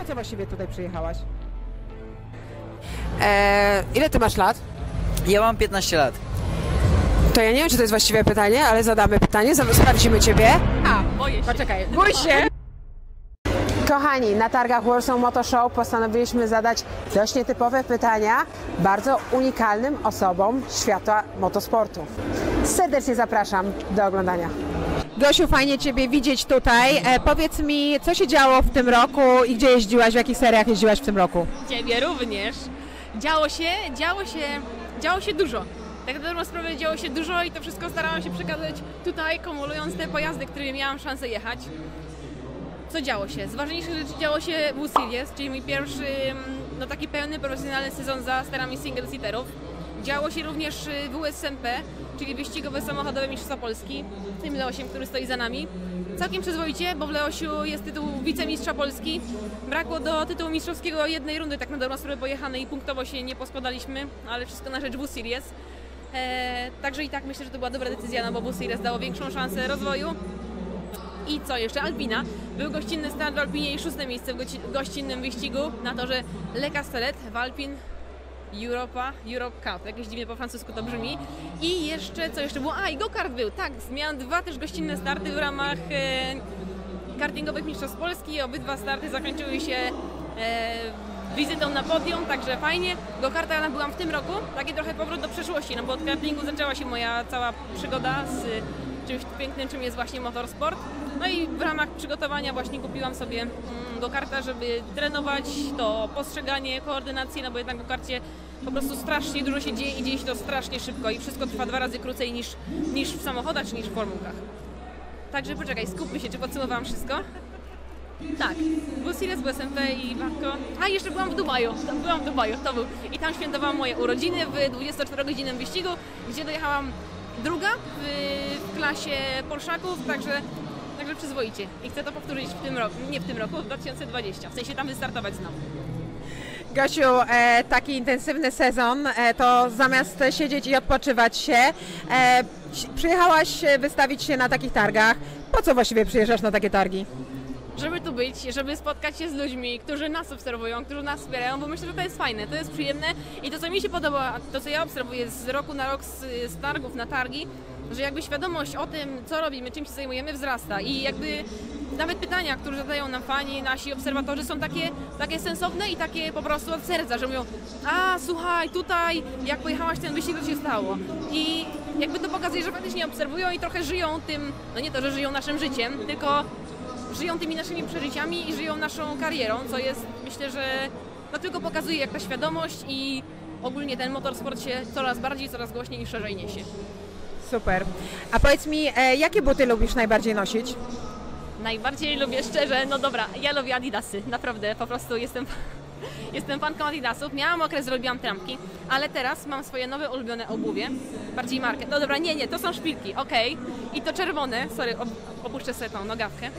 Po co właściwie tutaj przyjechałaś? E, ile ty masz lat? Ja mam 15 lat. To ja nie wiem, czy to jest właściwe pytanie, ale zadamy pytanie, za- sprawdzimy ciebie. A, boję się. Poczekaj, bój się! Kochani, na targach Warsaw Motor Show postanowiliśmy zadać dość nietypowe pytania bardzo unikalnym osobom świata motosportu. Serdecznie zapraszam do oglądania. Gosiu, fajnie Ciebie widzieć tutaj. E, powiedz mi, co się działo w tym roku i gdzie jeździłaś, w jakich seriach jeździłaś w tym roku? Ciebie również. Działo się, działo się, działo się dużo. Tak na dobrą sprawę działo się dużo i to wszystko starałam się przekazać tutaj, kumulując te pojazdy, którymi miałam szansę jechać. Co działo się? Z ważniejszych rzeczy działo się w Series, czyli mój pierwszy mm, no, taki pełny profesjonalny sezon za sterami single-seaterów. Działo się również y, w USMP, czyli wyścigowe samochodowe Mistrzostwa Polski, w tym Leosiem, który stoi za nami. Całkiem przyzwoicie, bo w Leosiu jest tytuł wicemistrza Polski. Brakło do tytułu mistrzowskiego jednej rundy, tak na dobrą sprawę pojechanej i punktowo się nie poskładaliśmy, ale wszystko na rzecz W-Series. Eee, także i tak myślę, że to była dobra decyzja, no bo W-Series dało większą szansę rozwoju. I co jeszcze? Alpina. Był gościnny start w Alpinie i szóste miejsce w gościnnym wyścigu na torze Le Castellet w Alpin Europa, Europe Cup. Jakieś dziwnie po francusku to brzmi. I jeszcze, co jeszcze było? A, i go-kart był, tak. Miałam dwa też gościnne starty w ramach e, kartingowych mistrzostw Polski. Obydwa starty zakończyły się e, wizytą na podium, także fajnie. Go-karta byłam w tym roku. Taki trochę powrót do przeszłości, no bo od kartingu zaczęła się moja cała przygoda z czymś pięknym, czym jest właśnie motorsport. No i w ramach przygotowania właśnie kupiłam sobie mm, go-karta, żeby trenować to postrzeganie, koordynację, no bo jednak go-karcie po prostu strasznie dużo się dzieje i dzieje się to strasznie szybko i wszystko trwa dwa razy krócej niż, niż w samochodach czy niż w formułkach. Także poczekaj, skupmy się, czy podsumowałam wszystko? Tak, był Series, był SMP i Wanko. A jeszcze byłam w Dubaju, byłam w Dubaju, to był. I tam świętowałam moje urodziny w 24-godzinnym wyścigu, gdzie dojechałam druga w, w klasie Polszaków, także, także przyzwoicie. I chcę to powtórzyć w tym roku, nie w tym roku, w 2020, w sensie tam wystartować znowu. Gosiu, e, taki intensywny sezon, e, to zamiast siedzieć i odpoczywać się, e, przyjechałaś wystawić się na takich targach. Po co właściwie przyjeżdżasz na takie targi? Żeby tu być, żeby spotkać się z ludźmi, którzy nas obserwują, którzy nas wspierają, bo myślę, że to jest fajne, to jest przyjemne i to, co mi się podoba, to, co ja obserwuję z roku na rok z, z targów na targi, że jakby świadomość o tym, co robimy, czym się zajmujemy, wzrasta i jakby nawet pytania, które zadają nam fani, nasi obserwatorzy są takie, takie sensowne i takie po prostu od serca, że mówią, a słuchaj, tutaj jak pojechałaś ten wyścig, to się stało. I jakby to pokazuje, że faktycznie obserwują i trochę żyją tym, no nie to, że żyją naszym życiem, tylko żyją tymi naszymi przeżyciami i żyją naszą karierą, co jest myślę, że no tylko pokazuje jak ta świadomość i ogólnie ten motorsport się coraz bardziej, coraz głośniej i szerzej niesie. Super. A powiedz mi, e, jakie buty lubisz najbardziej nosić? Najbardziej lubię szczerze, no dobra, ja lubię Adidasy, naprawdę, po prostu jestem, jestem fanką Adidasów. Miałam okres, że lubiłam trampki, ale teraz mam swoje nowe ulubione obuwie, bardziej markę. No dobra, nie, nie, to są szpilki, okej, i to czerwone, sorry, op- opuszczę sobie tą nogawkę.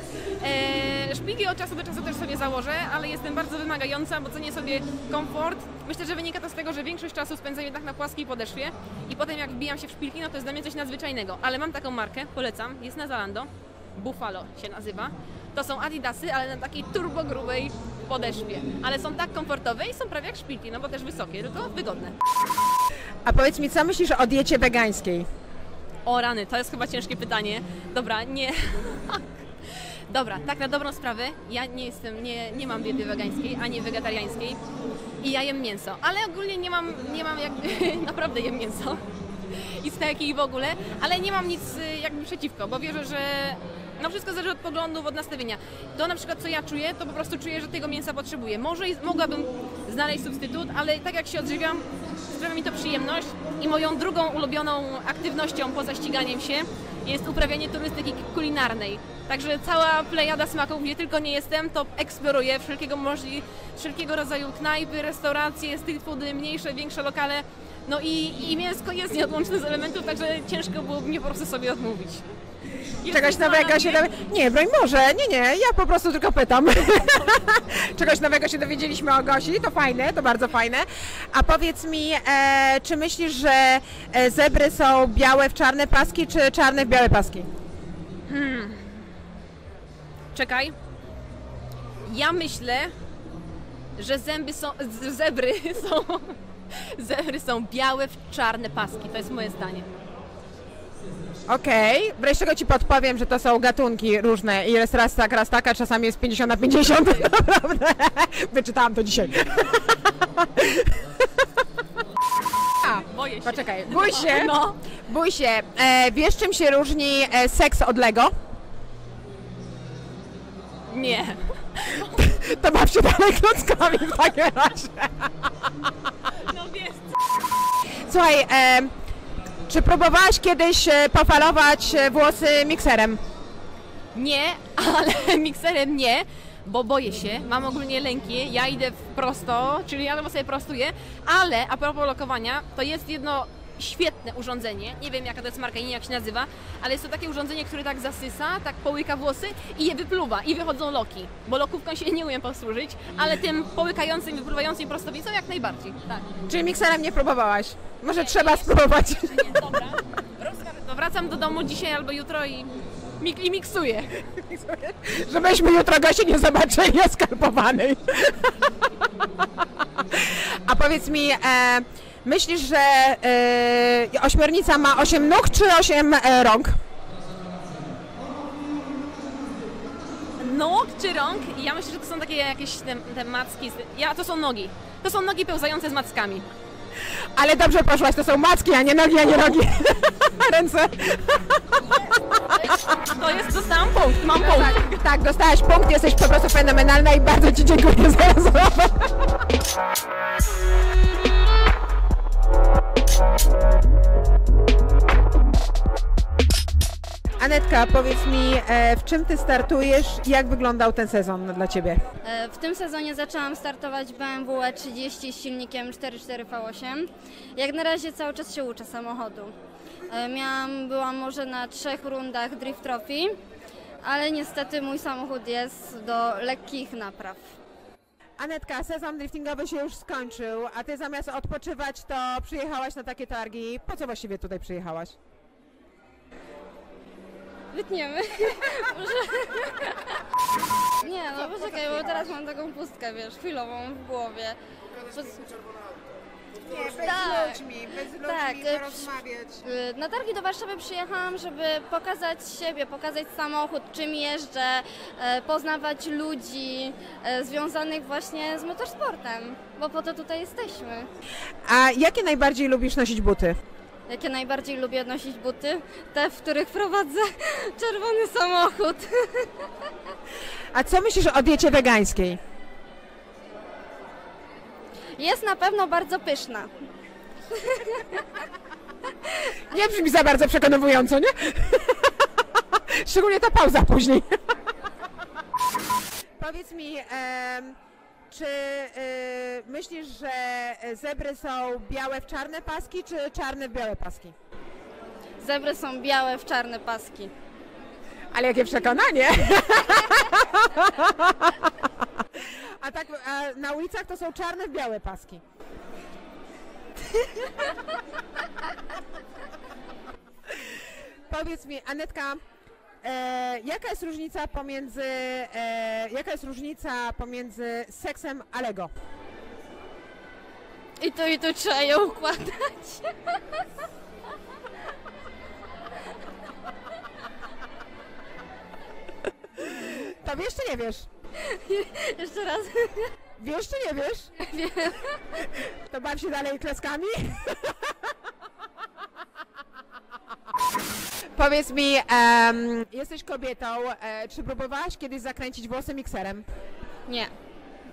Eee, szpilki od czasu do czasu też sobie założę, ale jestem bardzo wymagająca, bo cenię sobie komfort. Myślę, że wynika to z tego, że większość czasu spędzam jednak na płaskiej podeszwie i potem jak wbijam się w szpilki, no to jest dla mnie coś nadzwyczajnego. Ale mam taką markę, polecam, jest na Zalando, Buffalo się nazywa. To są Adidasy, ale na takiej turbogrubej podeszwie. Ale są tak komfortowe i są prawie jak szpilki, no bo też wysokie, tylko wygodne. A powiedz mi, co myślisz o diecie wegańskiej? O rany, to jest chyba ciężkie pytanie. Dobra, nie. Dobra, tak na dobrą sprawę, ja nie jestem, nie, nie mam diety wegańskiej, ani wegetariańskiej i ja jem mięso, ale ogólnie nie mam, nie mam jakby, naprawdę jem mięso i steki i w ogóle, ale nie mam nic y, jakby przeciwko, bo wierzę, że no wszystko zależy od poglądów, od nastawienia. To na przykład co ja czuję, to po prostu czuję, że tego mięsa potrzebuję. Może mogłabym znaleźć substytut, ale tak jak się odżywiam, sprawia mi to przyjemność i moją drugą ulubioną aktywnością poza ściganiem się jest uprawianie turystyki kulinarnej. Także cała plejada smaków, gdzie tylko nie jestem, to eksploruję wszelkiego, możli, wszelkiego rodzaju knajpy, restauracje, street foody, mniejsze, większe lokale. No i, i mięsko jest nieodłączne z elementów, także ciężko byłoby mnie po prostu sobie odmówić. Czegoś nowego się mnie? dowi- Nie, broń może, nie, nie, ja po prostu tylko pytam. Czegoś nowego się dowiedzieliśmy o Gosi, to fajne, to bardzo fajne. A powiedz mi, e, czy myślisz, że e, zebry są białe w czarne paski, czy czarne w białe paski? Czekaj. Ja myślę, że zęby są, zebry są, zebry są białe w czarne paski. To jest moje zdanie. Okej, wreszcie czego ci podpowiem, że to są gatunki różne i jest raz tak, raz taka, czasami jest 50 na 50, naprawdę. Wyczytałam to dzisiaj. A, Boję się. poczekaj, bój się, No. bój się. E, wiesz czym się różni e, seks od Lego? Nie. To baw się dalej klockami w takim razie. No wiesz. Słuchaj, e, czy próbowałaś kiedyś e, pofalować e, włosy mikserem? Nie, ale mikserem nie, bo boję się. Mam ogólnie lęki. Ja idę prosto, czyli ja sobie prostuję, ale a propos lokowania, to jest jedno świetne urządzenie. Nie wiem jaka to jest marka i nie jak się nazywa, ale jest to takie urządzenie, które tak zasysa, tak połyka włosy i je wypluwa i wychodzą loki. Bo lokówką się nie umiem posłużyć, ale tym połykającym, wypluwającym prostowicą jak najbardziej. Tak. Czy mikserem nie próbowałaś? Może Nie, trzeba nie, spróbować. Nie, dobra. To wracam do domu dzisiaj albo jutro i, mik- i miksuję. Żebyśmy jutro Gosi nie zobaczyli oskarpowanej. A powiedz mi, e, myślisz, że e, ośmiornica ma 8 nóg czy 8 e, rąk? nóg czy rąk? Ja myślę, że to są takie jakieś te, te macki. z- Ja, to są nogi. To są nogi pełzające z mackami. Ale dobrze poszłaś, to są macki, a nie nogi, a nie nogi. Ręce. To jest, dostałam punkt, mam punkt. Tak, tak, dostałaś punkt, jesteś po prostu fenomenalna i bardzo Ci dziękuję za rozmowę. Anetka, powiedz mi, e, w czym Ty startujesz i jak wyglądał ten sezon dla Ciebie? E, W tym sezonie zaczęłam startować BMW E30 z silnikiem 4.4 V8. Jak na razie cały czas się uczę samochodu. E, Miałam, byłam może na trzech rundach Drift Trophy, ale niestety mój samochód jest do lekkich napraw. Anetka, sezon driftingowy się już skończył, a Ty zamiast odpoczywać, to przyjechałaś na takie targi. Po co właściwie tutaj przyjechałaś? Wytniemy. Nie, no poczekaj, bo teraz mam taką pustkę, wiesz, chwilową w głowie. Po- Nie, bez Tak. ludźmi, bez ludźmi Tak, porozmawiać. Y, Na targi do Warszawy przyjechałam, żeby pokazać siebie, pokazać samochód, czym jeżdżę, e, poznawać ludzi e, związanych właśnie z motorsportem, bo po to tutaj jesteśmy. A jakie najbardziej lubisz nosić buty? Jakie najbardziej lubię nosić buty? Te, w których prowadzę czerwony samochód. A co myślisz o diecie wegańskiej? Jest na pewno bardzo pyszna. Nie brzmi za bardzo przekonująco, nie? Szczególnie ta pauza później. Powiedz mi, em, czy y, myślisz, że zebry są białe w czarne paski, czy czarne w białe paski? Zebry są białe w czarne paski. Ale jakie przekonanie! A tak a na ulicach to są czarne w białe paski. Powiedz mi, Anetka, e, jaka jest różnica pomiędzy e, jaka jest różnica pomiędzy seksem a Lego? I tu i tu trzeba ją układać. To wiesz czy nie wiesz? Jeszcze raz. Wiesz czy nie wiesz? Wiem. To baw się dalej kleskami. Powiedz mi, em, jesteś kobietą, e, czy próbowałaś kiedyś zakręcić włosy mikserem? Nie,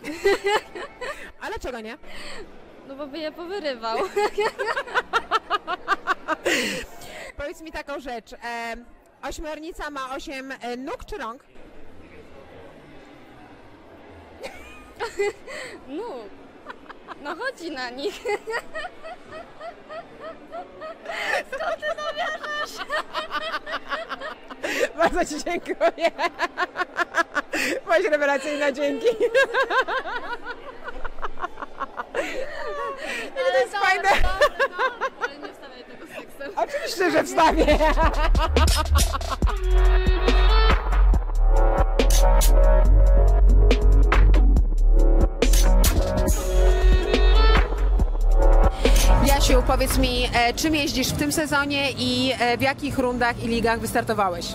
Ale czego nie? no bo by je powyrywał. Powiedz mi taką rzecz. E, ośmiornica ma 8 e, nóg czy rąk? No, no chodzi na nich. Bardzo Ci dziękuję. Byłaś rewelacyjna, dzięki. to jest fajne. Ale nie wstawiaj tego seksem. Oczywiście, że wstawię. Jasiu, powiedz mi, e, czym jeździsz w tym sezonie i e, w jakich rundach i ligach wystartowałeś?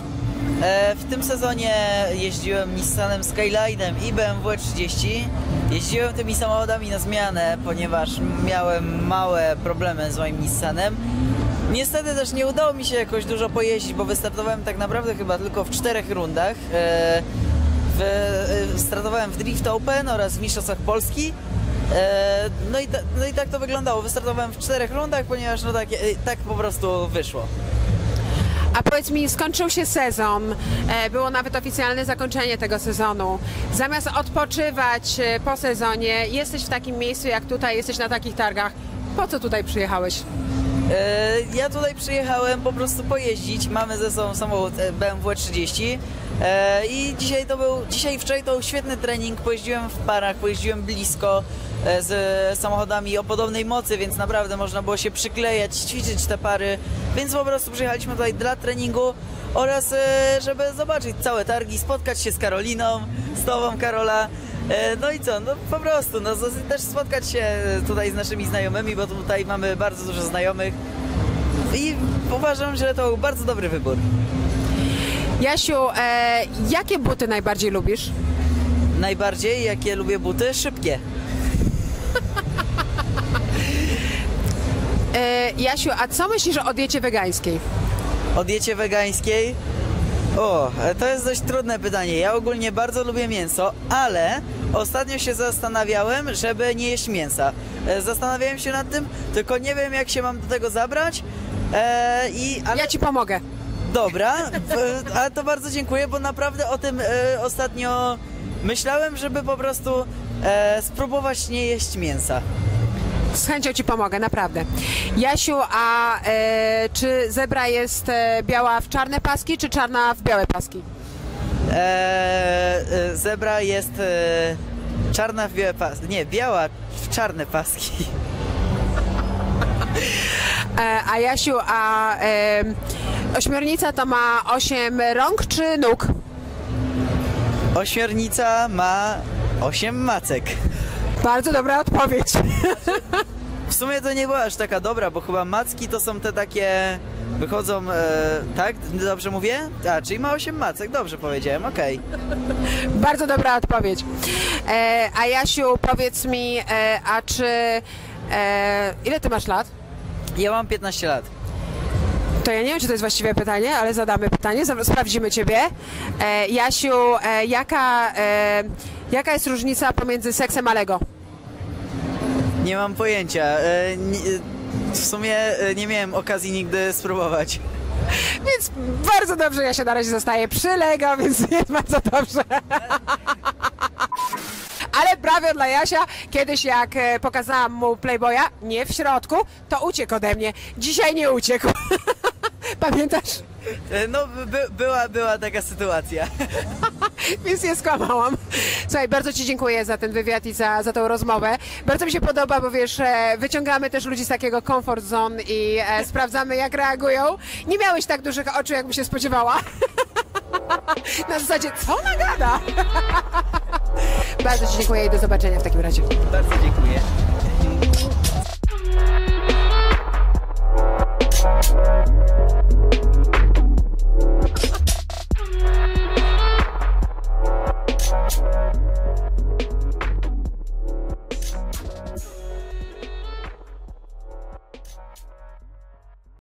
E, w tym sezonie jeździłem Nissanem Skyline'em i BMW 30. Jeździłem tymi samochodami na zmianę, ponieważ miałem małe problemy z moim Nissanem. Niestety też nie udało mi się jakoś dużo pojeździć, bo wystartowałem tak naprawdę chyba tylko w czterech rundach. W, startowałem w Drift Open oraz w Mistrzostwach Polski. E, no, i ta, no i tak to wyglądało. Wystartowałem w czterech rundach, ponieważ no tak, e, tak po prostu wyszło. A powiedz mi, skończył się sezon, e, było nawet oficjalne zakończenie tego sezonu. Zamiast odpoczywać po sezonie, jesteś w takim miejscu jak tutaj, jesteś na takich targach. Po co tutaj przyjechałeś? Ja tutaj przyjechałem po prostu pojeździć. Mamy ze sobą samochód BMW 30 e, i dzisiaj to był, dzisiaj wczoraj to był świetny trening. Pojeździłem w parach, pojeździłem blisko e, z samochodami o podobnej mocy, więc naprawdę można było się przyklejać, ćwiczyć te pary. Więc po prostu przyjechaliśmy tutaj dla treningu oraz e, żeby zobaczyć całe targi, spotkać się z Karoliną, z tobą Karola. E, No i co, no po prostu, no też spotkać się tutaj z naszymi znajomymi, bo tutaj mamy bardzo dużo znajomych i uważam, że to był bardzo dobry wybór. Jasiu, e, jakie buty najbardziej lubisz? Najbardziej, jakie lubię buty? Szybkie. E, Jasiu, a co myślisz o diecie wegańskiej? O diecie wegańskiej? O, e, to jest dość trudne pytanie. Ja ogólnie bardzo lubię mięso, ale ostatnio się zastanawiałem, żeby nie jeść mięsa. E, Zastanawiałem się nad tym, tylko nie wiem jak się mam do tego zabrać. E, i, ale... Ja ci pomogę. Dobra, w- ale to bardzo dziękuję, bo naprawdę o tym e, ostatnio myślałem, żeby po prostu e, spróbować nie jeść mięsa. Z chęcią ci pomogę, naprawdę. Jasiu, a e, czy zebra jest e, biała w czarne paski, czy czarna w białe paski? E, e, zebra jest e, czarna w białe paski. Nie, biała w czarne paski. E, a Jasiu, a e, ośmiornica to ma 8 rąk czy nóg? Ośmiornica ma 8 macek. Bardzo dobra odpowiedź. W sumie to nie była aż taka dobra, bo chyba macki to są te takie. Wychodzą, e, tak? Dobrze mówię? A, czyli ma 8 macek, dobrze powiedziałem, okej. Bardzo dobra odpowiedź. E, a Jasiu, powiedz mi, e, a czy... E, ile ty masz lat? Ja mam 15 lat. To ja nie wiem, czy to jest właściwe pytanie, ale zadamy pytanie, za- sprawdzimy ciebie. E, Jasiu, e, jaka, e, jaka jest różnica pomiędzy seksem a Lego? Nie mam pojęcia. E, nie, w sumie e, nie miałem okazji nigdy spróbować. Więc bardzo dobrze, ja się na razie zostaję przy Lego, więc jest bardzo dobrze. Ale brawo dla Jasia, kiedyś jak e, pokazałam mu Playboya, nie w środku, to uciekł ode mnie. Dzisiaj nie uciekł. Pamiętasz? E, no, by, była, była taka sytuacja. Więc nie skłamałam. Słuchaj, bardzo Ci dziękuję za ten wywiad i za, za tą rozmowę. Bardzo mi się podoba, bo wiesz, e, wyciągamy też ludzi z takiego comfort zone i e, sprawdzamy, jak reagują. Nie miałeś tak dużych oczu, jakbym się spodziewała. Na zasadzie, co ona gada? Bardzo Ci dziękuję i do zobaczenia w takim razie. Bardzo dziękuję.